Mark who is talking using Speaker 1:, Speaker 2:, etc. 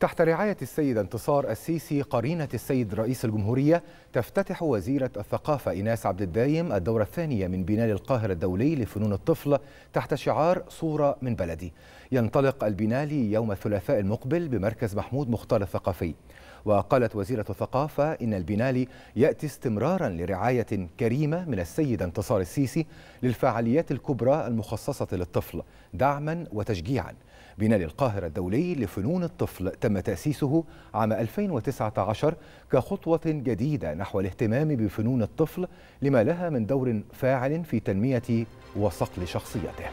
Speaker 1: تحت رعاية السيد انتصار السيسي قرينة السيد رئيس الجمهورية تفتتح وزيرة الثقافة إيناس عبد الدايم الدورة الثانية من بناء القاهرة الدولي لفنون الطفل تحت شعار صورة من بلدي. ينطلق البنالي يوم الثلاثاء المقبل بمركز محمود مختار الثقافي. وقالت وزيرة الثقافة إن البنالي يأتي استمرارا لرعاية كريمة من السيد انتصار السيسي للفعاليات الكبرى المخصصة للطفل دعما وتشجيعا. بنالي القاهرة الدولي لفنون الطفل تم تأسيسه عام 2019 كخطوة جديدة نحو الاهتمام بفنون الطفل لما لها من دور فاعل في تنمية وصقل شخصيته.